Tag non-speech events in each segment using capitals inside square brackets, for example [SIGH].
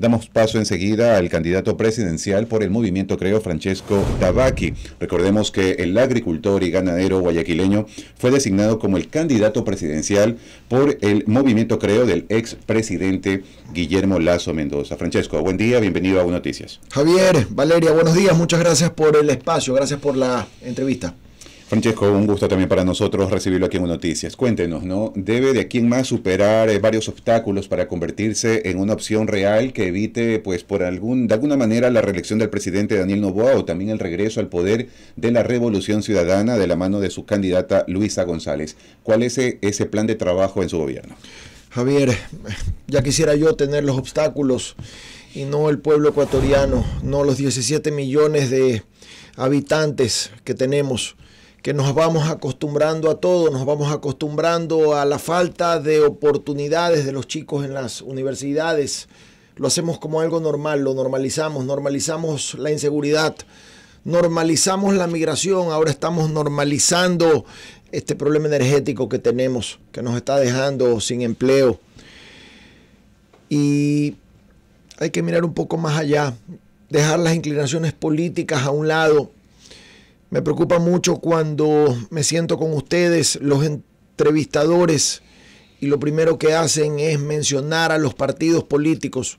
Damos paso enseguida al candidato presidencial por el movimiento Creo, Francesco Tabaqui. Recordemos que el agricultor y ganadero guayaquileño fue designado como el candidato presidencial por el movimiento Creo del expresidente Guillermo Lazo Mendoza. Francesco, buen día, bienvenido a U Noticias. Javier, Valeria, buenos días, muchas gracias por el espacio, gracias por la entrevista. Francesco, un gusto también para nosotros recibirlo aquí en Noticias. Cuéntenos, ¿no? ¿Debe de aquí en más superar eh, varios obstáculos para convertirse en una opción real que evite, pues, por algún, de alguna manera la reelección del presidente Daniel Novoa o también el regreso al poder de la revolución ciudadana de la mano de su candidata Luisa González? ¿Cuál es ese, ese plan de trabajo en su gobierno? Javier, ya quisiera yo tener los obstáculos y no el pueblo ecuatoriano, no los 17 millones de habitantes que tenemos que nos vamos acostumbrando a todo, nos vamos acostumbrando a la falta de oportunidades de los chicos en las universidades. Lo hacemos como algo normal, lo normalizamos, normalizamos la inseguridad, normalizamos la migración, ahora estamos normalizando este problema energético que tenemos, que nos está dejando sin empleo. Y hay que mirar un poco más allá, dejar las inclinaciones políticas a un lado me preocupa mucho cuando me siento con ustedes, los entrevistadores, y lo primero que hacen es mencionar a los partidos políticos.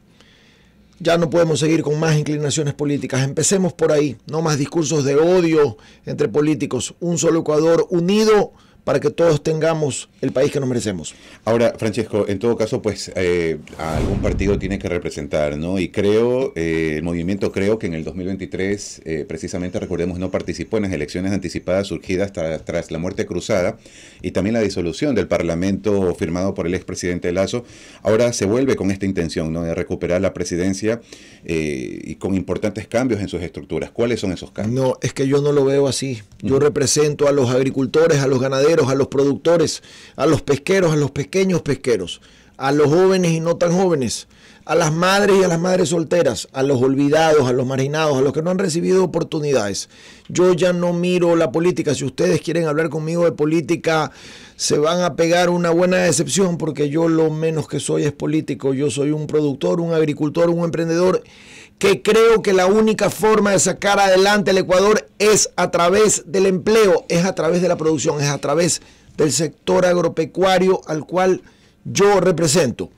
Ya no podemos seguir con más inclinaciones políticas. Empecemos por ahí. No más discursos de odio entre políticos. Un solo Ecuador unido para que todos tengamos el país que nos merecemos. Ahora, Francesco, en todo caso, pues eh, algún partido tiene que representar, ¿no? Y creo, eh, el movimiento creo que en el 2023, eh, precisamente recordemos, no participó en las elecciones anticipadas surgidas tras la muerte cruzada y también la disolución del Parlamento firmado por el expresidente Lazo. Ahora se vuelve con esta intención, ¿no? De recuperar la presidencia y con importantes cambios en sus estructuras. ¿Cuáles son esos cambios? No, es que yo no lo veo así. Yo represento a los agricultores, a los ganaderos, a los productores, a los pesqueros, a los pequeños pesqueros, a los jóvenes y no tan jóvenes, a las madres y a las madres solteras, a los olvidados, a los marginados, a los que no han recibido oportunidades. Yo ya no miro la política. Si ustedes quieren hablar conmigo de política, se van a pegar una buena decepción porque yo lo menos que soy es político. Yo soy un productor, un agricultor, un emprendedor que creo que la única forma de sacar adelante el Ecuador es a través del empleo, es a través de la producción, es a través del sector agropecuario al cual yo represento.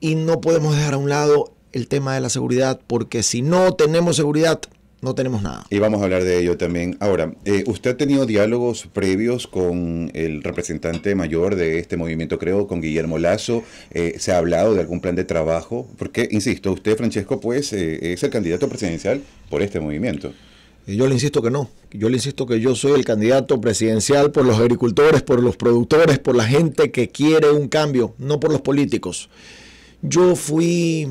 Y no podemos dejar a un lado el tema de la seguridad, porque si no tenemos seguridad, no tenemos nada. Y vamos a hablar de ello también. Ahora, eh, ¿usted ha tenido diálogos previos con el representante mayor de este movimiento, creo, con Guillermo Lazo? Eh, ¿Se ha hablado de algún plan de trabajo? Porque, insisto, usted, Francesco, pues eh, es el candidato presidencial por este movimiento. Yo le insisto que no. Yo le insisto que yo soy el candidato presidencial por los agricultores, por los productores, por la gente que quiere un cambio, no por los políticos. Yo fui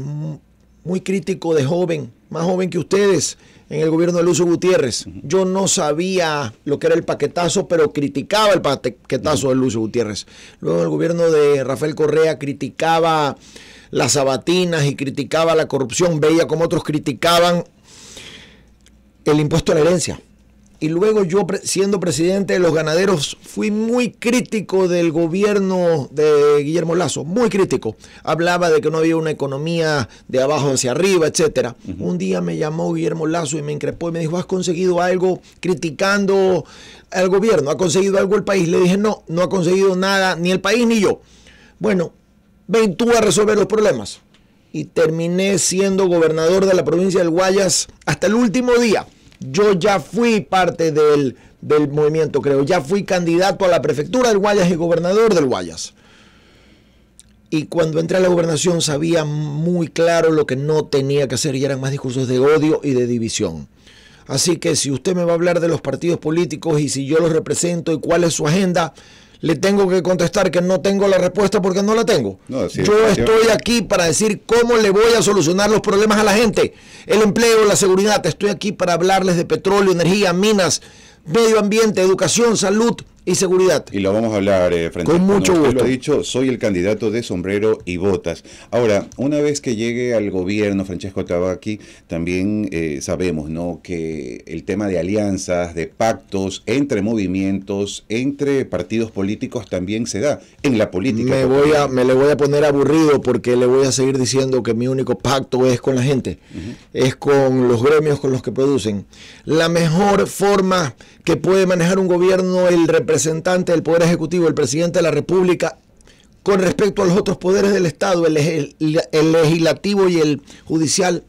muy crítico de joven, más joven que ustedes en el gobierno de Lucio Gutiérrez. Yo no sabía lo que era el paquetazo, pero criticaba el paquetazo de Lucio Gutiérrez. Luego en el gobierno de Rafael Correa criticaba las sabatinas y criticaba la corrupción. Veía como otros criticaban el impuesto a la herencia. Y luego yo, siendo presidente de los ganaderos, fui muy crítico del gobierno de Guillermo Lazo, muy crítico. Hablaba de que no había una economía de abajo hacia arriba, etcétera. Un día me llamó Guillermo Lazo y me increpó y me dijo, ¿has conseguido algo criticando al gobierno? ¿Ha conseguido algo el país? Le dije, no, no ha conseguido nada, ni el país ni yo. Bueno, ven tú a resolver los problemas. Y terminé siendo gobernador de la provincia del Guayas hasta el último día yo ya fui parte del, movimiento, creo. Ya fui candidato a la prefectura del Guayas y gobernador del Guayas. Y cuando entré a la gobernación sabía muy claro lo que no tenía que hacer y eran más discursos de odio y de división. Así que si usted me va a hablar de los partidos políticos y si yo los represento y cuál es su agenda, le tengo que contestar que no tengo la respuesta porque no la tengo. Yo estoy aquí para decir cómo le voy a solucionar los problemas a la gente. El empleo, la seguridad. Estoy aquí para hablarles de petróleo, energía, minas, medio ambiente, educación, salud y seguridad. Y lo vamos a hablar, eh, Con mucho gusto. lo ha dicho, soy el candidato de sombrero y botas. Ahora, una vez que llegue al gobierno, Francesco Tabaqui, también eh, sabemos ¿no? que el tema de alianzas, de pactos entre movimientos, entre partidos políticos también se da en la política. Me, voy a, me le voy a poner aburrido porque le voy a seguir diciendo que mi único pacto es con la gente, es con los gremios con los que producen. La mejor forma que puede manejar un gobierno el representante del Poder Ejecutivo, el presidente de la República, con respecto a los otros poderes del Estado, el, el, legislativo y el judicial,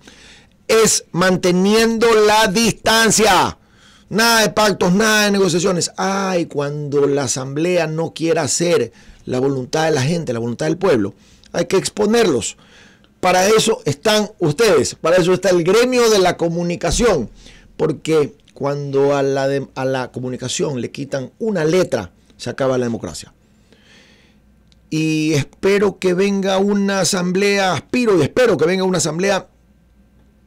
es manteniendo la distancia. Nada de pactos, nada de negociaciones. Ay, cuando la asamblea no quiera hacer la voluntad de la gente, la voluntad del pueblo, hay que exponerlos. Para eso están ustedes, para eso está el gremio de la comunicación, porque cuando a la, a la comunicación le quitan una letra, se acaba la democracia. Y espero que venga una asamblea, aspiro y espero que venga una asamblea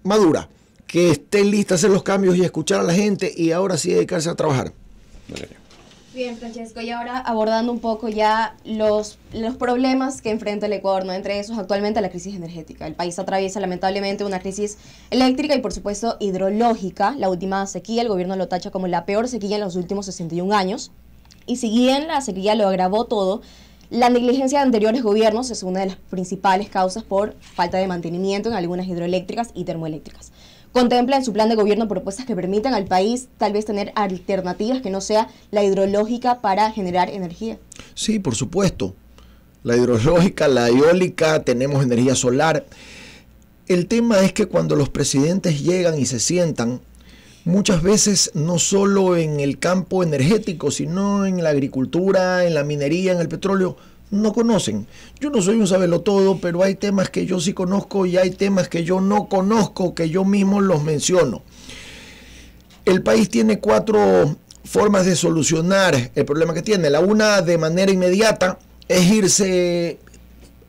madura, que esté lista a hacer los cambios y escuchar a la gente y ahora sí dedicarse a trabajar. Bien, Francesco, y ahora abordando un poco ya los, los problemas que enfrenta el Ecuador, ¿no? entre esos actualmente la crisis energética. El país atraviesa lamentablemente una crisis eléctrica y por supuesto hidrológica. La última sequía, el gobierno lo tacha como la peor sequía en los últimos 61 años. Y si bien la sequía lo agravó todo, la negligencia de anteriores gobiernos es una de las principales causas por falta de mantenimiento en algunas hidroeléctricas y termoeléctricas contempla en su plan de gobierno propuestas que permitan al país tal vez tener alternativas que no sea la hidrológica para generar energía. Sí, por supuesto. La hidrológica, la eólica, tenemos energía solar. El tema es que cuando los presidentes llegan y se sientan, muchas veces no solo en el campo energético, sino en la agricultura, en la minería, en el petróleo, no conocen. Yo no soy un sabelo todo, pero hay temas que yo sí conozco y hay temas que yo no conozco, que yo mismo los menciono. El país tiene cuatro formas de solucionar el problema que tiene. La una de manera inmediata es irse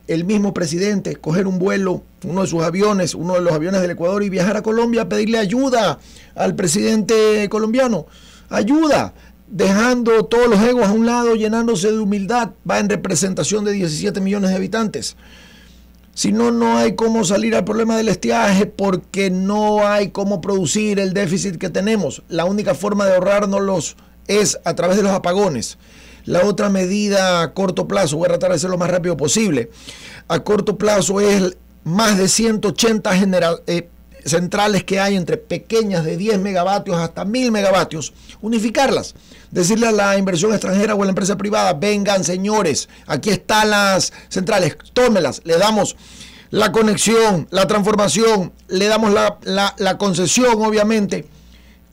el mismo presidente, coger un vuelo, uno de sus aviones, uno de los aviones del Ecuador y viajar a Colombia a pedirle ayuda al presidente colombiano. Ayuda dejando todos los egos a un lado, llenándose de humildad, va en representación de 17 millones de habitantes. Si no, no hay cómo salir al problema del estiaje porque no hay cómo producir el déficit que tenemos. La única forma de ahorrárnoslos es a través de los apagones. La otra medida a corto plazo, voy a tratar de hacerlo lo más rápido posible, a corto plazo es más de 180 general, eh, centrales que hay entre pequeñas de 10 megavatios hasta 1000 megavatios, unificarlas. Decirle a la inversión extranjera o a la empresa privada, vengan señores, aquí están las centrales, tómelas, le damos la conexión, la transformación, le damos la, la concesión, obviamente.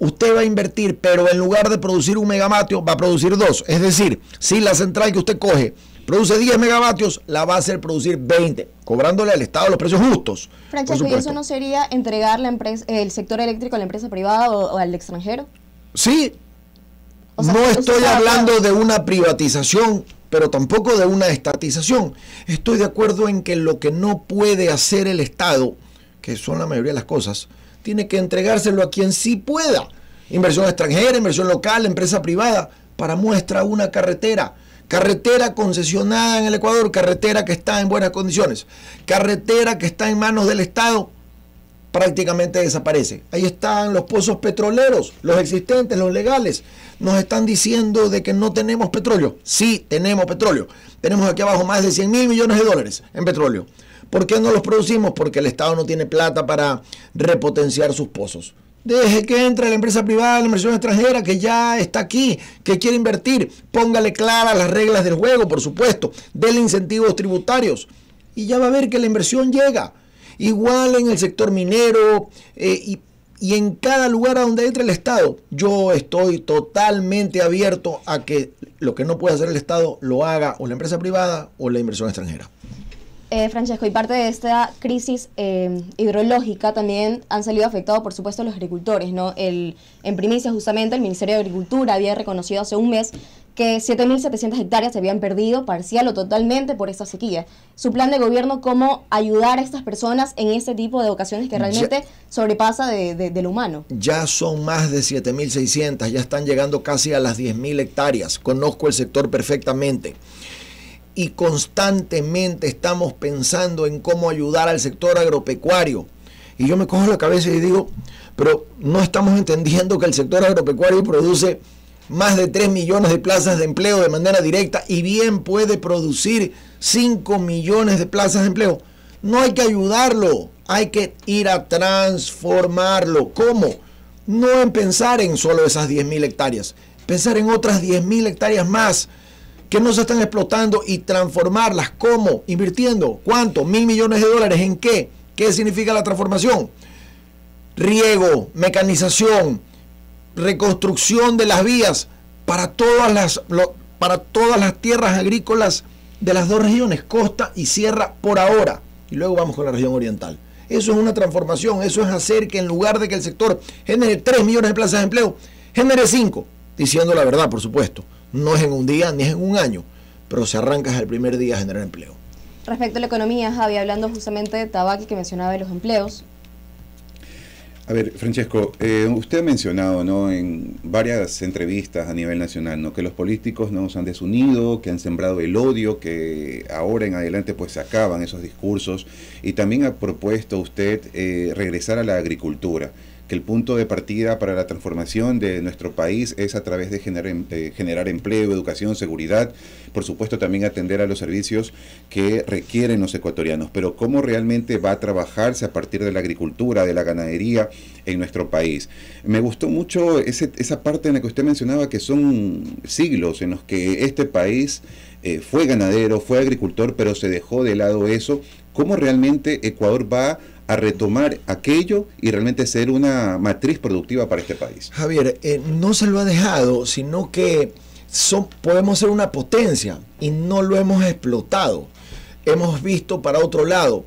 Usted va a invertir, pero en lugar de producir un megavatio, va a producir dos. Es decir, si la central que usted coge produce 10 megavatios, la va a hacer producir 20, cobrándole al Estado los precios justos. Francesco, ¿y eso no sería entregar la empresa, el sector eléctrico a la empresa privada o, al extranjero? Sí. no estoy hablando de una privatización, pero tampoco de una estatización. Estoy de acuerdo en que lo que no puede hacer el Estado, que son la mayoría de las cosas, tiene que entregárselo a quien sí pueda. Inversión extranjera, inversión local, empresa privada, para muestra una carretera Carretera concesionada en el Ecuador, carretera que está en buenas condiciones. Carretera que está en manos del Estado, prácticamente desaparece. Ahí están los pozos petroleros, los existentes, los legales. Nos están diciendo de que no tenemos petróleo. Sí, tenemos petróleo. Tenemos aquí abajo más de 100 mil millones de dólares en petróleo. ¿Por qué no los producimos? Porque el Estado no tiene plata para repotenciar sus pozos. Deje que entre la empresa privada, la inversión extranjera que ya está aquí, que quiere invertir. Póngale claras las reglas del juego, por supuesto. Dele incentivos tributarios. Y ya va a ver que la inversión llega. Igual en el sector minero eh, y, y en cada lugar a donde entre el Estado. Yo estoy totalmente abierto a que lo que no puede hacer el Estado lo haga o la empresa privada o la inversión extranjera. Eh, Francesco, y parte de esta crisis eh, hidrológica también han salido afectados, por supuesto, los agricultores. ¿no? El, en primicia, justamente, el Ministerio de Agricultura había reconocido hace un mes que 7.700 hectáreas se habían perdido parcial o totalmente por esta sequía. Su plan de gobierno, ¿cómo ayudar a estas personas en este tipo de ocasiones que realmente sobrepasa de, lo humano? Ya son más de 7.600, ya están llegando casi a las 10.000 hectáreas. Conozco el sector perfectamente. Y constantemente estamos pensando en cómo ayudar al sector agropecuario. Y yo me cojo la cabeza y digo, pero no estamos entendiendo que el sector agropecuario produce más de 3 millones de plazas de empleo de manera directa y bien puede producir 5 millones de plazas de empleo. No hay que ayudarlo, hay que ir a transformarlo. ¿Cómo? No en pensar en solo esas 10 mil hectáreas, pensar en otras 10 mil hectáreas más que no se están explotando y transformarlas. ¿Cómo? Invirtiendo. ¿Cuánto? Mil millones de dólares. ¿En qué? ¿Qué significa la transformación? Riego, mecanización, reconstrucción de las vías para todas las, para todas las tierras agrícolas de las dos regiones, costa y sierra por ahora. Y luego vamos con la región oriental. Eso es una transformación, eso es hacer que en lugar de que el sector genere 3 millones de plazas de empleo, genere 5, diciendo la verdad, por supuesto. No es en un día ni es en un año, pero se arranca el primer día a generar empleo. Respecto a la economía, Javi, hablando justamente de Tabaqui que mencionaba de los empleos, a ver, Francesco, eh, usted ha mencionado ¿no? en varias entrevistas a nivel nacional ¿no? que los políticos no se han desunido, que han sembrado el odio, que ahora en adelante pues se acaban esos discursos y también ha propuesto usted eh, regresar a la agricultura que el punto de partida para la transformación de nuestro país es a través de generar, generar empleo, educación, seguridad, por supuesto también atender a los servicios que requieren los ecuatorianos, pero cómo realmente va a trabajarse a partir de la agricultura, de la ganadería en nuestro país. Me gustó mucho esa parte en la que usted mencionaba que son siglos en los que este país eh, fue ganadero, fue agricultor, pero se dejó de lado eso. ¿Cómo realmente Ecuador va a retomar aquello y realmente ser una matriz productiva para este país. Javier, eh, no se lo ha dejado, sino que son, podemos ser una potencia y no lo hemos explotado. Hemos visto para otro lado.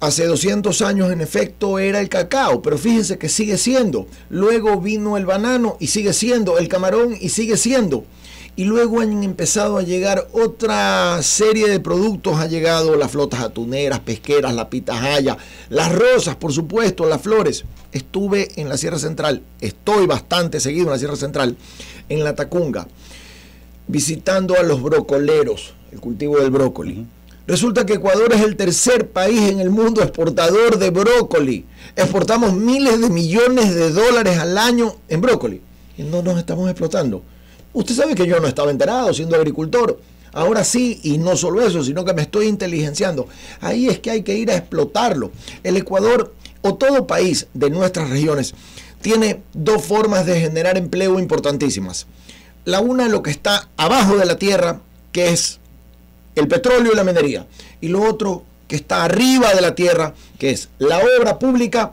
Hace 200 años en efecto era el cacao, pero fíjense que sigue siendo. Luego vino el banano y sigue siendo, el camarón y sigue siendo y luego han empezado a llegar otra serie de productos, ha llegado las flotas atuneras, pesqueras, la pitahaya, las rosas, por supuesto, las flores. Estuve en la Sierra Central, estoy bastante seguido en la Sierra Central, en la Tacunga, visitando a los brocoleros, el cultivo del brócoli. Resulta que Ecuador es el tercer país en el mundo exportador de brócoli. Exportamos miles de millones de dólares al año en brócoli y no nos estamos explotando. Usted sabe que yo no estaba enterado siendo agricultor. Ahora sí, y no solo eso, sino que me estoy inteligenciando. Ahí es que hay que ir a explotarlo. El Ecuador o todo país de nuestras regiones tiene dos formas de generar empleo importantísimas. La una, lo que está abajo de la tierra, que es el petróleo y la minería. Y lo otro, que está arriba de la tierra, que es la obra pública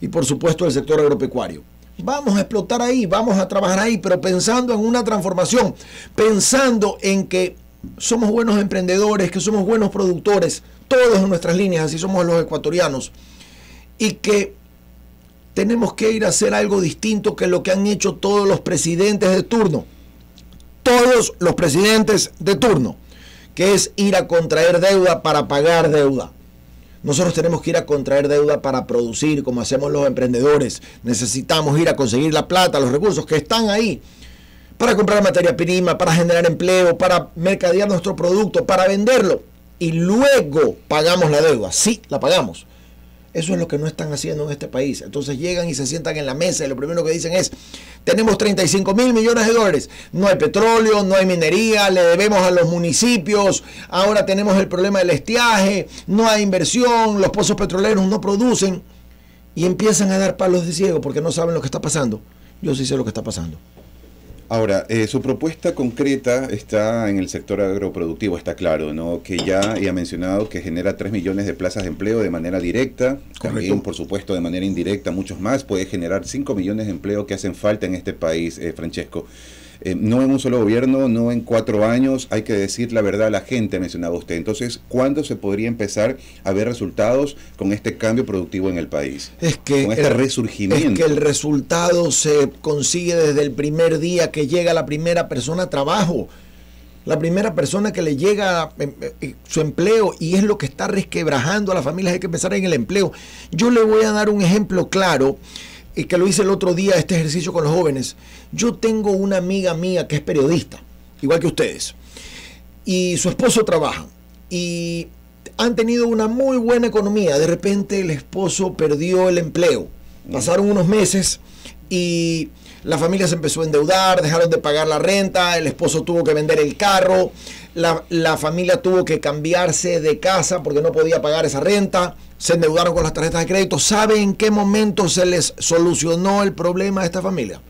y por supuesto el sector agropecuario. Vamos a explotar ahí, vamos a trabajar ahí, pero pensando en una transformación, pensando en que somos buenos emprendedores, que somos buenos productores, todos en nuestras líneas, así somos los ecuatorianos, y que tenemos que ir a hacer algo distinto que lo que han hecho todos los presidentes de turno. Todos los presidentes de turno, que es ir a contraer deuda para pagar deuda. Nosotros tenemos que ir a contraer deuda para producir, como hacemos los emprendedores. Necesitamos ir a conseguir la plata, los recursos que están ahí, para comprar materia prima, para generar empleo, para mercadear nuestro producto, para venderlo. Y luego pagamos la deuda. Sí, la pagamos. Eso es lo que no están haciendo en este país. Entonces llegan y se sientan en la mesa y lo primero que dicen es, tenemos 35 mil millones de dólares, no hay petróleo, no hay minería, le debemos a los municipios, ahora tenemos el problema del estiaje, no hay inversión, los pozos petroleros no producen y empiezan a dar palos de ciego porque no saben lo que está pasando. Yo sí sé lo que está pasando. Ahora, eh, su propuesta concreta está en el sector agroproductivo, está claro, ¿no? Que ya ha mencionado que genera 3 millones de plazas de empleo de manera directa, también, por supuesto, de manera indirecta, muchos más, puede generar 5 millones de empleo que hacen falta en este país, eh, Francesco. Eh, no en un solo gobierno, no en cuatro años, hay que decir la verdad a la gente, mencionaba usted. Entonces, ¿cuándo se podría empezar a ver resultados con este cambio productivo en el país? Es que con este el, resurgimiento. Es que el resultado se consigue desde el primer día que llega la primera persona a trabajo la primera persona que le llega em, eh, su empleo y es lo que está resquebrajando a las familias, hay que pensar en el empleo. Yo le voy a dar un ejemplo claro y que lo hice el otro día, este ejercicio con los jóvenes. Yo tengo una amiga mía que es periodista, igual que ustedes, y su esposo trabaja, y han tenido una muy buena economía. De repente el esposo perdió el empleo. Pasaron unos meses y la familia se empezó a endeudar, dejaron de pagar la renta, el esposo tuvo que vender el carro, la, la, familia tuvo que cambiarse de casa porque no podía pagar esa renta, se endeudaron con las tarjetas de crédito. ¿Sabe en qué momento se les solucionó el problema a esta familia?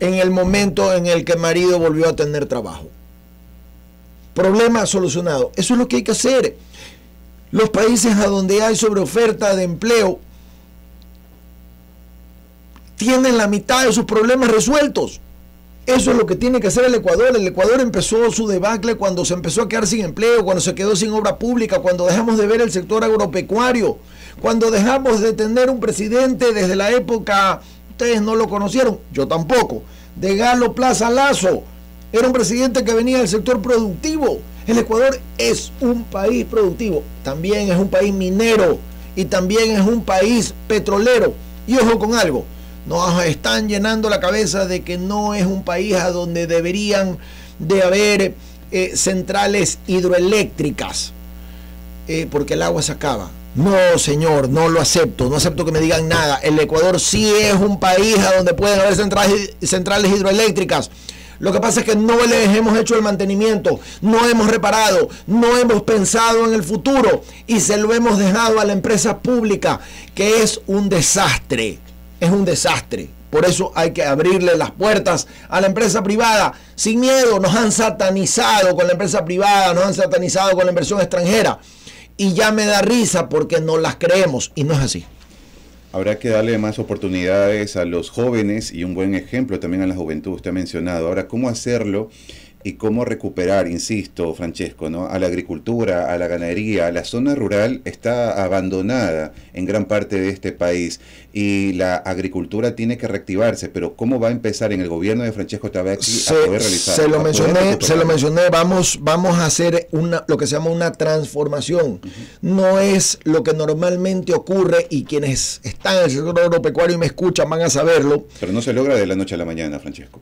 En el momento en el que el marido volvió a tener trabajo. Problema solucionado. Eso es lo que hay que hacer. Los países a donde hay sobreoferta de empleo tienen la mitad de sus problemas resueltos. Eso es lo que tiene que hacer el Ecuador. El Ecuador empezó su debacle cuando se empezó a quedar sin empleo, cuando se quedó sin obra pública, cuando dejamos de ver el sector agropecuario, cuando dejamos de tener un presidente desde la época, ustedes no lo conocieron, yo tampoco, de Galo Plaza Lazo. Era un presidente que venía del sector productivo. El Ecuador es un país productivo, también es un país minero y también es un país petrolero. Y ojo con algo, nos están llenando la cabeza de que no es un país a donde deberían de haber eh, centrales hidroeléctricas, eh, porque el agua se acaba. No, señor, no lo acepto, no acepto que me digan nada. El Ecuador sí es un país a donde pueden haber centrales, centrales hidroeléctricas. Lo que pasa es que no les hemos hecho el mantenimiento, no hemos reparado, no hemos pensado en el futuro y se lo hemos dejado a la empresa pública, que es un desastre es un desastre. Por eso hay que abrirle las puertas a la empresa privada. Sin miedo, nos han satanizado con la empresa privada, nos han satanizado con la inversión extranjera. Y ya me da risa porque no las creemos y no es así. Habrá que darle más oportunidades a los jóvenes y un buen ejemplo también a la juventud, usted ha mencionado. Ahora, ¿cómo hacerlo? Y cómo recuperar, insisto, Francesco, ¿no? a la agricultura, a la ganadería, la zona rural está abandonada en gran parte de este país y la agricultura tiene que reactivarse, pero ¿cómo va a empezar en el gobierno de Francesco Tabacchi a poder realizar? Se lo mencioné, se lo mencioné, vamos, vamos a hacer una, lo que se llama una transformación. No es lo que normalmente ocurre y quienes están en el sector agropecuario y me escuchan van a saberlo. Pero no se logra de la noche a la mañana, Francesco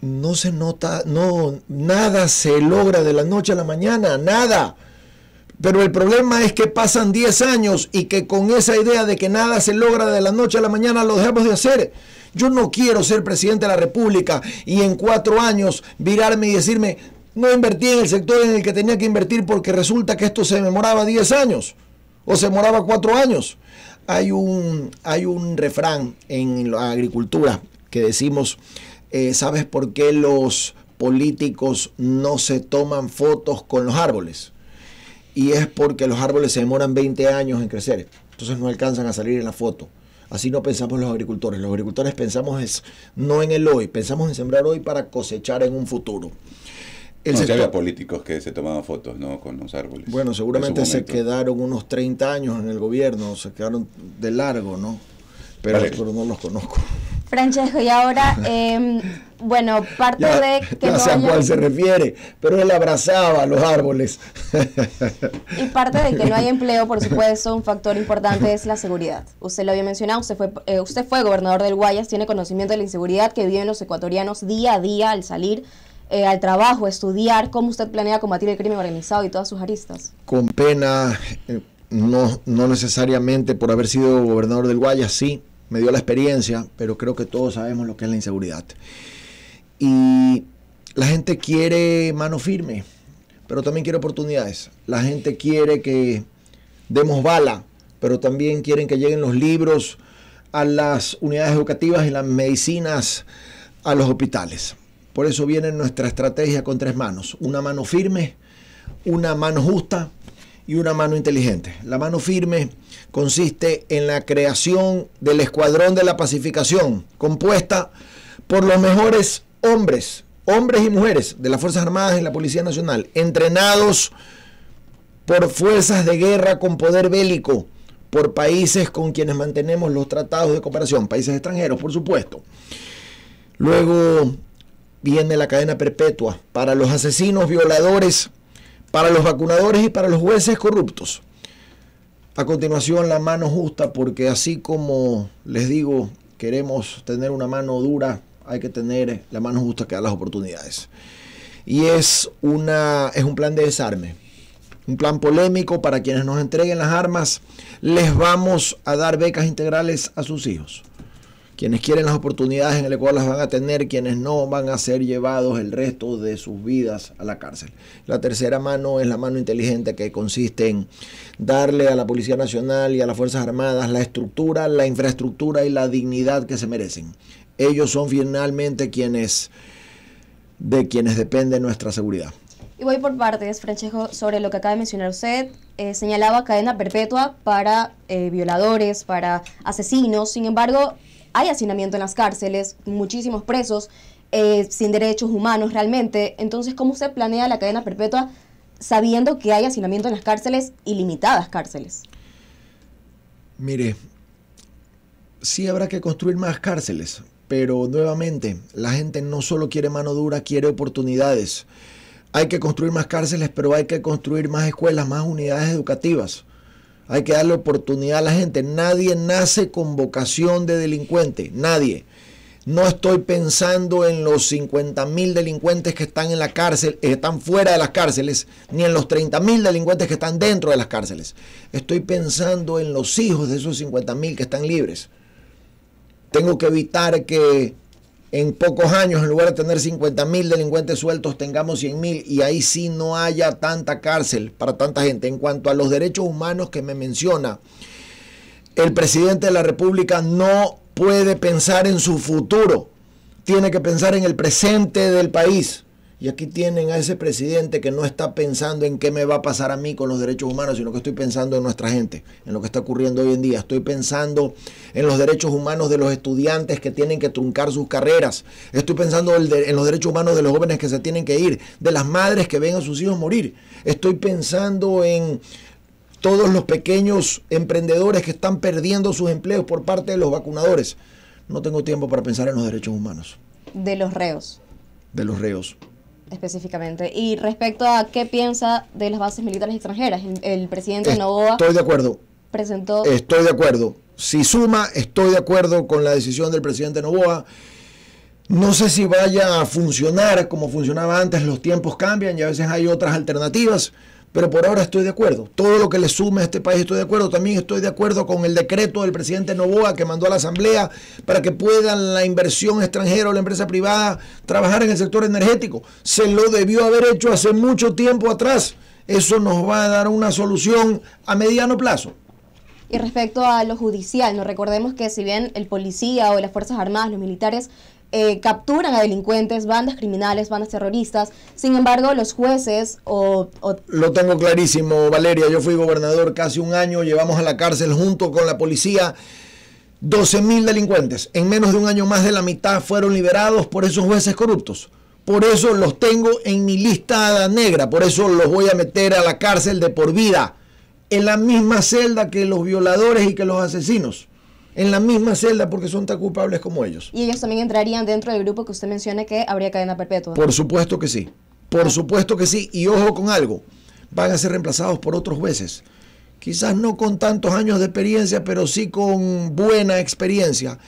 no se nota, no, nada se logra de la noche a la mañana, nada. Pero el problema es que pasan 10 años y que con esa idea de que nada se logra de la noche a la mañana lo dejamos de hacer. Yo no quiero ser presidente de la República y en cuatro años virarme y decirme, no invertí en el sector en el que tenía que invertir porque resulta que esto se demoraba 10 años o se demoraba cuatro años. Hay un, hay un refrán en la agricultura que decimos, eh, ¿sabes por qué los políticos no se toman fotos con los árboles? Y es porque los árboles se demoran 20 años en crecer, entonces no alcanzan a salir en la foto. Así no pensamos los agricultores. Los agricultores pensamos es, no en el hoy, pensamos en sembrar hoy para cosechar en un futuro. El había políticos que se tomaban fotos ¿no? con los árboles. Bueno, seguramente se quedaron unos 30 años en el gobierno, se quedaron de largo, ¿no? Pero, pero no los conozco. Francesco, y ahora, em, bueno, parte de que no sé a cuál se refiere, pero él abrazaba a los árboles. Y parte de que no hay empleo, por supuesto, un factor importante es la seguridad. Usted lo había mencionado, usted fue, eh, usted fue gobernador del Guayas, tiene conocimiento de la inseguridad que viven los ecuatorianos día a día al salir eh, al trabajo, estudiar, cómo usted planea combatir el crimen organizado y todas sus aristas. Con pena, eh, no, no necesariamente por haber sido gobernador del Guayas, sí, me dio la experiencia, pero creo que todos sabemos lo que es la inseguridad. Y la gente quiere mano firme, pero también quiere oportunidades. La gente quiere que demos bala, pero también quieren que lleguen los libros a las unidades educativas y las medicinas a los hospitales. Por eso viene nuestra estrategia con tres manos. Una mano firme, una mano justa y una mano inteligente. La mano firme consiste en la creación del Escuadrón de la Pacificación, compuesta por los mejores hombres, hombres y mujeres de las Fuerzas Armadas y la Policía Nacional, entrenados por fuerzas de guerra con poder bélico, por países con quienes mantenemos los tratados de cooperación, países extranjeros, por supuesto. Luego viene la cadena perpetua para los asesinos, violadores, para los vacunadores y para los jueces corruptos. A continuación, la mano justa, porque así como les digo, queremos tener una mano dura, hay que tener la mano justa que da las oportunidades. Y es, una, es un plan de desarme, un plan polémico para quienes nos entreguen las armas. Les vamos a dar becas integrales a sus hijos. Quienes quieren las oportunidades en el Ecuador las van a tener, quienes no van a ser llevados el resto de sus vidas a la cárcel. La tercera mano es la mano inteligente que consiste en darle a la Policía Nacional y a las Fuerzas Armadas la estructura, la infraestructura y la dignidad que se merecen. Ellos son finalmente quienes de quienes depende nuestra seguridad. Y voy por partes, Francesco, sobre lo que acaba de mencionar usted. Eh, señalaba cadena perpetua para eh, violadores, para asesinos. Sin embargo, hay hacinamiento en las cárceles, muchísimos presos eh, sin derechos humanos realmente. Entonces, ¿cómo se planea la cadena perpetua sabiendo que hay hacinamiento en las cárceles y limitadas cárceles? Mire, sí habrá que construir más cárceles, pero nuevamente, la gente no solo quiere mano dura, quiere oportunidades. Hay que construir más cárceles, pero hay que construir más escuelas, más unidades educativas. Hay que darle oportunidad a la gente. Nadie nace con vocación de delincuente. Nadie. No estoy pensando en los 50 mil delincuentes que están en la cárcel, eh, están fuera de las cárceles, ni en los 30 mil delincuentes que están dentro de las cárceles. Estoy pensando en los hijos de esos 50 mil que están libres. Tengo que evitar que en pocos años, en lugar de tener 50 mil delincuentes sueltos, tengamos 100 mil y ahí sí no haya tanta cárcel para tanta gente. En cuanto a los derechos humanos que me menciona, el presidente de la República no puede pensar en su futuro, tiene que pensar en el presente del país. Y aquí tienen a ese presidente que no está pensando en qué me va a pasar a mí con los derechos humanos, sino que estoy pensando en nuestra gente, en lo que está ocurriendo hoy en día. Estoy pensando en los derechos humanos de los estudiantes que tienen que truncar sus carreras. Estoy pensando en los derechos humanos de los jóvenes que se tienen que ir, de las madres que ven a sus hijos morir. Estoy pensando en todos los pequeños emprendedores que están perdiendo sus empleos por parte de los vacunadores. No tengo tiempo para pensar en los derechos humanos. De los reos. De los reos específicamente. Y respecto a qué piensa de las bases militares extranjeras, el presidente Novoa... Estoy de acuerdo. Presentó... Estoy de acuerdo. Si suma, estoy de acuerdo con la decisión del presidente Novoa. No sé si vaya a funcionar como funcionaba antes, los tiempos cambian y a veces hay otras alternativas pero por ahora estoy de acuerdo. Todo lo que le sume a este país estoy de acuerdo. También estoy de acuerdo con el decreto del presidente Novoa que mandó a la Asamblea para que puedan la inversión extranjera o la empresa privada trabajar en el sector energético. Se lo debió haber hecho hace mucho tiempo atrás. Eso nos va a dar una solución a mediano plazo. Y respecto a lo judicial, nos recordemos que si bien el policía o las Fuerzas Armadas, los militares, eh, capturan a delincuentes, bandas criminales, bandas terroristas. Sin embargo, los jueces o, Lo tengo clarísimo, Valeria. Yo fui gobernador casi un año, llevamos a la cárcel junto con la policía 12 mil delincuentes. En menos de un año más de la mitad fueron liberados por esos jueces corruptos. Por eso los tengo en mi lista negra, por eso los voy a meter a la cárcel de por vida, en la misma celda que los violadores y que los asesinos en la misma celda porque son tan culpables como ellos. ¿Y ellos también entrarían dentro del grupo que usted menciona que habría cadena perpetua? Por supuesto que sí. Por supuesto que sí. Y ojo con algo, van a ser reemplazados por otros jueces. Quizás no con tantos años de experiencia, pero sí con buena experiencia.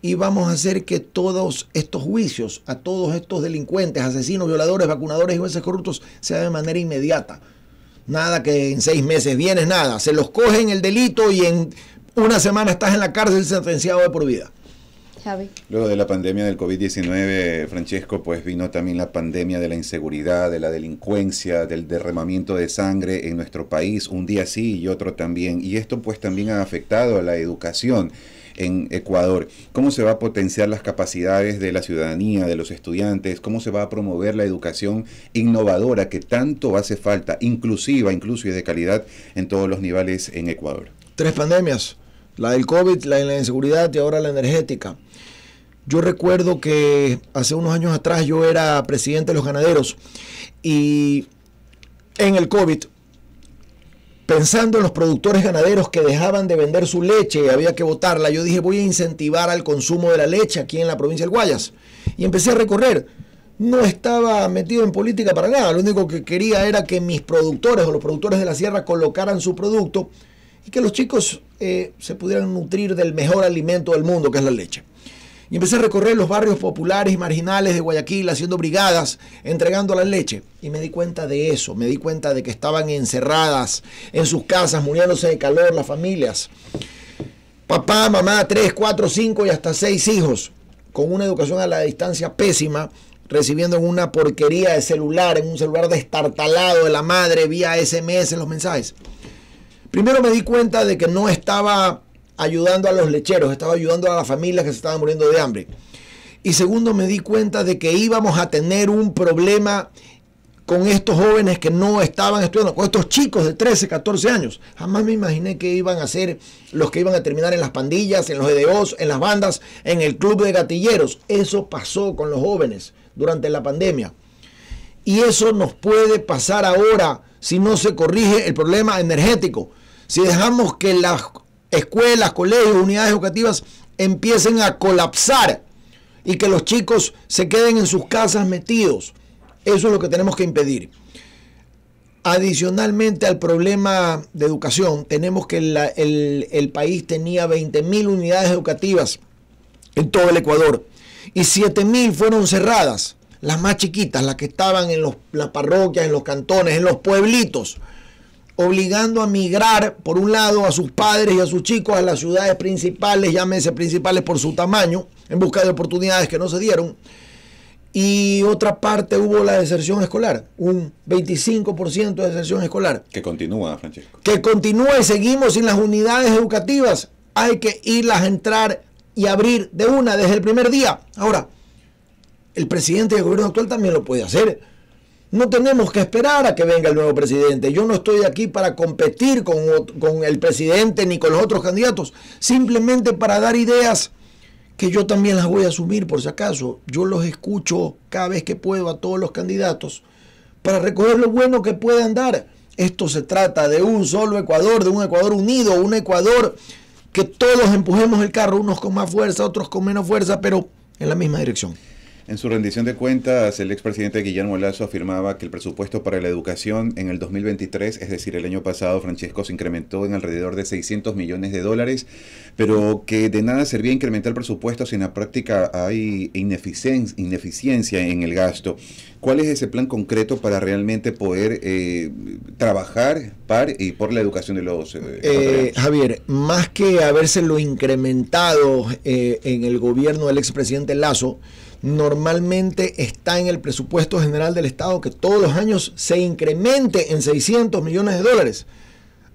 Y vamos a hacer que todos estos juicios a todos estos delincuentes, asesinos, violadores, vacunadores y jueces corruptos sea de manera inmediata. Nada que en seis meses vienes, nada. Se los cogen el delito y en una semana estás en la cárcel sentenciado de por vida. Javi. Luego de la pandemia del COVID-19, Francesco, pues vino también la pandemia de la inseguridad, de la delincuencia, del derramamiento de sangre en nuestro país, un día sí y otro también. Y esto pues también ha afectado a la educación en Ecuador. ¿Cómo se va a potenciar las capacidades de la ciudadanía, de los estudiantes? ¿Cómo se va a promover la educación innovadora que tanto hace falta, inclusiva, incluso y de calidad en todos los niveles en Ecuador? Tres pandemias la del COVID, la de la inseguridad y ahora la energética. Yo recuerdo que hace unos años atrás yo era presidente de los ganaderos y en el COVID, pensando en los productores ganaderos que dejaban de vender su leche y había que botarla, yo dije voy a incentivar al consumo de la leche aquí en la provincia del Guayas. Y empecé a recorrer. No estaba metido en política para nada, lo único que quería era que mis productores o los productores de la sierra colocaran su producto y que los chicos eh, se pudieran nutrir del mejor alimento del mundo, que es la leche. Y empecé a recorrer los barrios populares y marginales de Guayaquil haciendo brigadas, entregando la leche. Y me di cuenta de eso, me di cuenta de que estaban encerradas en sus casas, muriéndose de calor las familias. Papá, mamá, tres, cuatro, cinco y hasta seis hijos, con una educación a la distancia pésima, recibiendo en una porquería de celular, en un celular destartalado de la madre, vía SMS los mensajes. Primero me di cuenta de que no estaba ayudando a los lecheros, estaba ayudando a las familias que se estaban muriendo de hambre. Y segundo, me di cuenta de que íbamos a tener un problema con estos jóvenes que no estaban estudiando, con estos chicos de 13, 14 años. Jamás me imaginé que iban a ser los que iban a terminar en las pandillas, en los EDOs, en las bandas, en el club de gatilleros. Eso pasó con los jóvenes durante la pandemia. Y eso nos puede pasar ahora si no se corrige el problema energético. Si dejamos que las escuelas, colegios, unidades educativas empiecen a colapsar y que los chicos se queden en sus casas metidos. Eso es lo que tenemos que impedir. Adicionalmente al problema de educación, tenemos que el, país tenía 20.000 unidades educativas en todo el Ecuador y 7.000 fueron cerradas, las más chiquitas, las que estaban en las parroquias, en los cantones, en los pueblitos obligando a migrar, por un lado, a sus padres y a sus chicos a las ciudades principales, llámese principales por su tamaño, en busca de oportunidades que no se dieron. Y otra parte hubo la deserción escolar, un 25% de deserción escolar. Que continúa, Francesco. Que continúa y seguimos sin las unidades educativas. Hay que irlas a entrar y abrir de una desde el primer día. Ahora, el presidente del gobierno actual también lo puede hacer no tenemos que esperar a que venga el nuevo presidente. Yo no estoy aquí para competir con, el presidente ni con los otros candidatos, simplemente para dar ideas que yo también las voy a asumir por si acaso. Yo los escucho cada vez que puedo a todos los candidatos para recoger lo bueno que puedan dar. Esto se trata de un solo Ecuador, de un Ecuador unido, un Ecuador que todos empujemos el carro, unos con más fuerza, otros con menos fuerza, pero en la misma dirección. En su rendición de cuentas, el expresidente Guillermo Lazo afirmaba que el presupuesto para la educación en el 2023, es decir, el año pasado, Francesco, se incrementó en alrededor de 600 millones de dólares, pero que de nada servía incrementar el presupuesto si en la práctica hay ineficiencia, ineficiencia en el gasto. ¿Cuál es ese plan concreto para realmente poder eh, trabajar para y por la educación de los... Eh, eh Javier, más que habérselo incrementado eh, en el gobierno del expresidente Lazo, normalmente está en el presupuesto general del Estado que todos los años se incremente en 600 millones de dólares.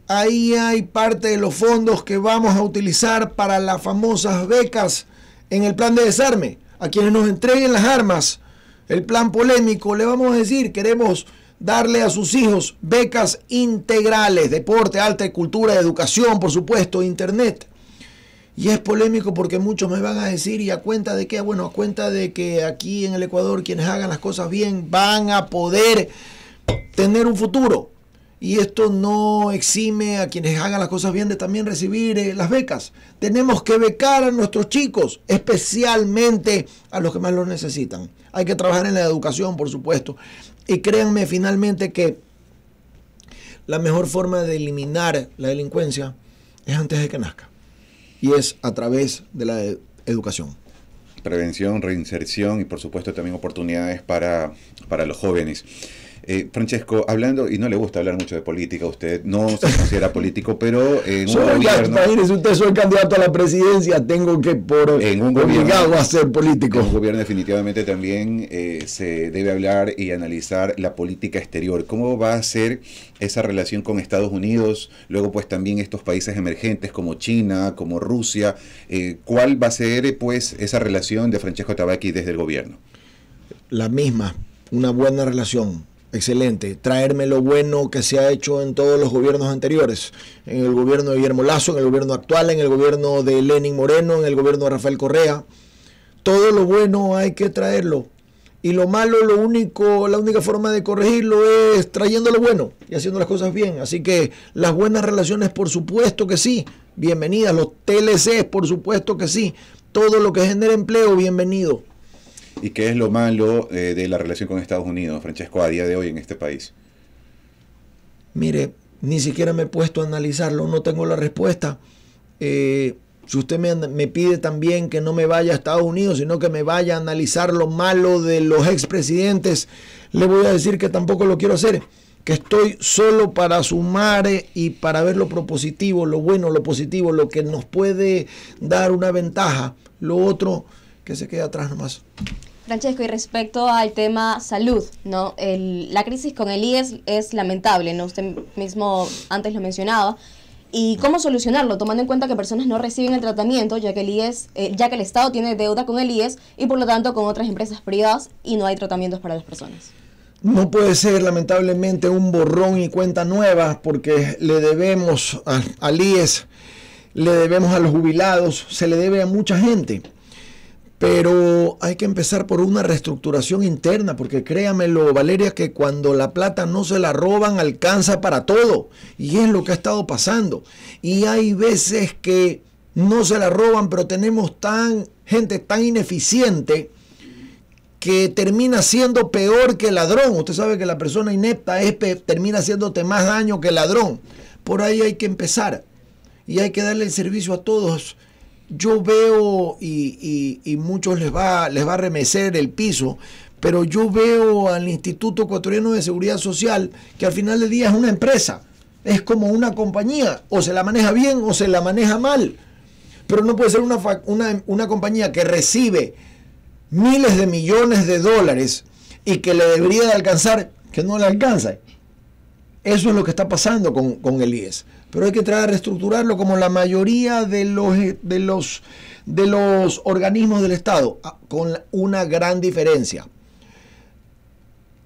Ahí hay parte de los fondos que vamos a utilizar para las famosas becas en el plan de desarme. A quienes nos entreguen las armas, el plan polémico, le vamos a decir, queremos darle a sus hijos becas integrales, deporte, alta cultura, educación, por supuesto, internet. Y es polémico porque muchos me van a decir, ¿y a cuenta de qué? Bueno, a cuenta de que aquí en el Ecuador quienes hagan las cosas bien van a poder tener un futuro. Y esto no exime a quienes hagan las cosas bien de también recibir eh, las becas. Tenemos que becar a nuestros chicos, especialmente a los que más lo necesitan. Hay que trabajar en la educación, por supuesto. Y créanme finalmente que la mejor forma de eliminar la delincuencia es antes de que nazca y es a través de la educación. Prevención, reinserción y por supuesto también oportunidades para, para los jóvenes. Eh, Francesco, hablando, y no le gusta hablar mucho de política, usted no se considera [LAUGHS] político, pero en un gobierno... Imagínese usted, soy candidato a la presidencia, tengo que por en un obligado a ser político. En un gobierno definitivamente también eh, se debe hablar y analizar la política exterior. ¿Cómo va a ser esa relación con Estados Unidos? Luego pues también estos países emergentes como China, como Rusia. Eh, ¿Cuál va a ser pues esa relación de Francesco Tabaqui desde el gobierno? La misma, una buena relación Excelente. Traerme lo bueno que se ha hecho en todos los gobiernos anteriores. En el gobierno de Guillermo Lazo, en el gobierno actual, en el gobierno de Lenin Moreno, en el gobierno de Rafael Correa. todo lo bueno hay que traerlo. Y lo malo, lo único, la única forma de corregirlo es trayendo lo bueno y haciendo las cosas bien. Así que las buenas relaciones, por supuesto que sí, bienvenidas. Los TLC, por supuesto que sí. Todo lo que genera empleo, bienvenido. ¿Y qué es lo malo eh, de la relación con Estados Unidos, Francesco, a día de hoy en este país? Mire, ni siquiera me he puesto a analizarlo, no tengo la respuesta. Eh, si usted me, pide también que no me vaya a Estados Unidos, sino que me vaya a analizar lo malo de los expresidentes, le voy a decir que tampoco lo quiero hacer, que estoy solo para sumar y para ver lo propositivo, lo bueno, lo positivo, lo que nos puede dar una ventaja, lo otro que se queda atrás nomás. Francesco, y respecto al tema salud, ¿no? la crisis con el IES es lamentable, ¿no? Usted mismo antes lo mencionaba y cómo solucionarlo, tomando en cuenta que personas no reciben el tratamiento, ya que el IES, eh, ya que el Estado tiene deuda con el IES y por lo tanto con otras empresas privadas y no hay tratamientos para las personas. No puede ser lamentablemente un borrón y cuenta nueva porque le debemos al IES, le debemos a los jubilados, se le debe a mucha gente. Pero hay que empezar por una reestructuración interna, porque créamelo, Valeria, que cuando la plata no se la roban, alcanza para todo. Y es lo que ha estado pasando. Y hay veces que no se la roban, pero tenemos tan gente tan ineficiente que termina siendo peor que el ladrón. Usted sabe que la persona inepta es, termina haciéndote más daño que el ladrón. Por ahí hay que empezar. Y hay que darle el servicio a todos yo veo, y, muchos les va, les va a remecer el piso, pero yo veo al Instituto Ecuatoriano de Seguridad Social que al final del día es una empresa, es como una compañía, o se la maneja bien o se la maneja mal, pero no puede ser una, una, una compañía que recibe miles de millones de dólares y que le debería de alcanzar, que no le alcanza. Eso es lo que está pasando con, con el IES pero hay que tratar de reestructurarlo como la mayoría de los, de los, de los organismos del Estado, ah, con una gran diferencia.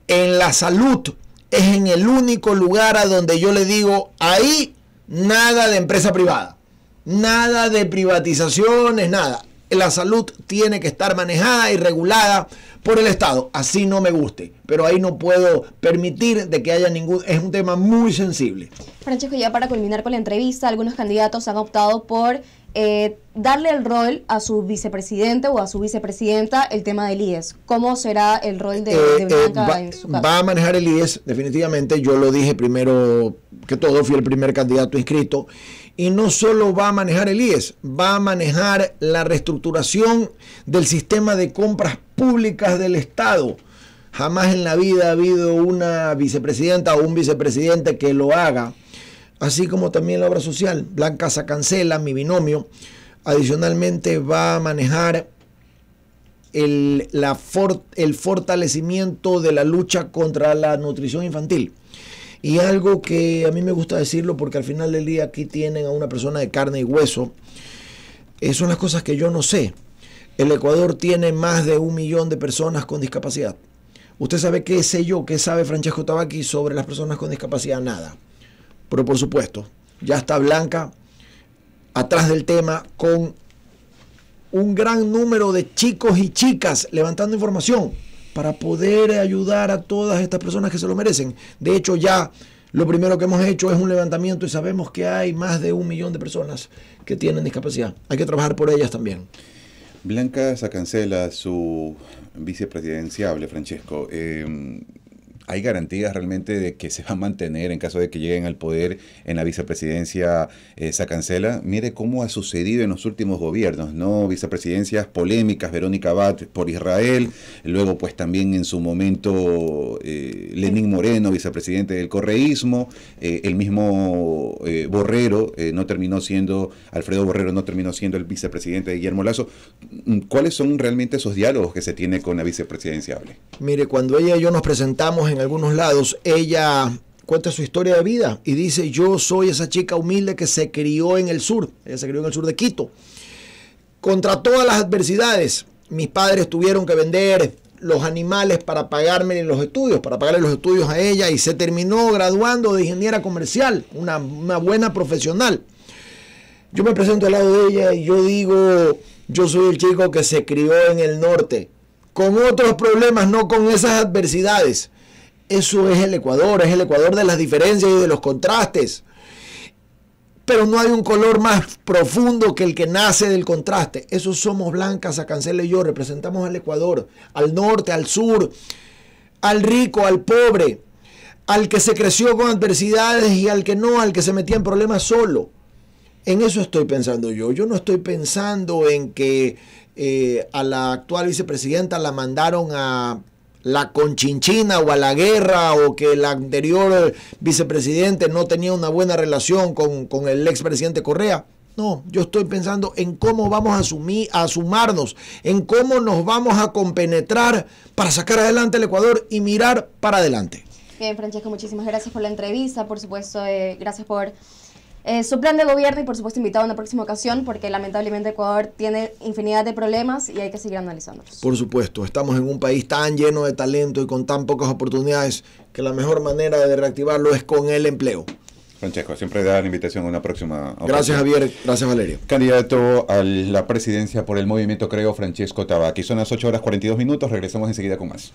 En la salud es en el único lugar a donde yo le digo, ahí nada de empresa privada, nada de privatizaciones, nada. La salud tiene que estar manejada y regulada por el Estado. Así no me guste, pero ahí no puedo permitir de que haya ningún... Es un tema muy sensible. Francesco, ya para culminar con la entrevista, algunos candidatos han optado por eh, darle el rol a su vicepresidente o a su vicepresidenta el tema del IES. ¿Cómo será el rol de, eh, eh, Blanca en su caso? Va a manejar el IES, definitivamente. Yo lo dije primero que todo, fui el primer candidato inscrito y no solo va a manejar el IES, va a manejar la reestructuración del sistema de compras públicas del Estado. Jamás en la vida ha habido una vicepresidenta o un vicepresidente que lo haga, así como también la obra social. Blanca Cancela, mi binomio, adicionalmente va a manejar el, el fortalecimiento de la lucha contra la nutrición infantil. Y algo que a mí me gusta decirlo porque al final del día aquí tienen a una persona de carne y hueso. Eh, son las cosas que yo no sé. El Ecuador tiene más de un millón de personas con discapacidad. ¿Usted sabe qué sé yo, qué sabe Francesco Tabaqui sobre las personas con discapacidad? Nada. Pero por supuesto, ya está Blanca atrás del tema con un gran número de chicos y chicas levantando información para poder ayudar a todas estas personas que se lo merecen. De hecho, ya lo primero que hemos hecho es un levantamiento y sabemos que hay más de un millón de personas que tienen discapacidad. Hay que trabajar por ellas también. Blanca Sacancela, su vicepresidenciable, Francesco. Eh, ¿Hay garantías realmente de que se va a mantener en caso de que lleguen al poder en la vicepresidencia eh, esa cancela? Mire cómo ha sucedido en los últimos gobiernos, ¿no? Vicepresidencias polémicas, Verónica Abad por Israel, luego pues también en su momento eh, Lenín Moreno, vicepresidente del correísmo, eh, el mismo Borrero no terminó siendo, Alfredo Borrero no terminó siendo el vicepresidente de Guillermo Lazo. ¿Cuáles son realmente esos diálogos que se tiene con la vicepresidenciable? Mire, cuando ella y yo nos presentamos en algunos lados, ella cuenta su historia de vida y dice, yo soy esa chica humilde que se crió en el sur, ella se crió en el sur de Quito. Contra todas las adversidades, mis padres tuvieron que vender los animales para pagarme los estudios, para pagarle los estudios a ella y se terminó graduando de ingeniera comercial, una, una buena profesional. Yo me presento al lado de ella y yo digo, Yo soy el chico que se crió en el norte, con otros problemas, no con esas adversidades. Eso es el Ecuador, es el Ecuador de las diferencias y de los contrastes. Pero no hay un color más profundo que el que nace del contraste. Eso somos blancas, a Cancela y yo, representamos al Ecuador, al norte, al sur, al rico, al pobre, al que se creció con adversidades y al que no, al que se metía en problemas solo. En eso estoy pensando yo. Yo no estoy pensando en que eh, a la actual vicepresidenta la mandaron a la conchinchina o a la guerra o que el anterior vicepresidente no tenía una buena relación con, con el expresidente Correa. No, yo estoy pensando en cómo vamos a, asumir, a sumarnos, en cómo nos vamos a compenetrar para sacar adelante el Ecuador y mirar para adelante. Bien, Francesco, muchísimas gracias por la entrevista, por supuesto, eh, gracias por eh, su plan de gobierno y por supuesto invitado a una próxima ocasión porque lamentablemente Ecuador tiene infinidad de problemas y hay que seguir analizándolos. Por supuesto, estamos en un país tan lleno de talento y con tan pocas oportunidades que la mejor manera de reactivarlo es con el empleo. Francesco, siempre da la invitación a una próxima. Ocasión. Gracias Javier, gracias Valerio. Candidato a la presidencia por el movimiento Creo, Francesco Tabaqui. Son las 8 horas 42 minutos, regresamos enseguida con más.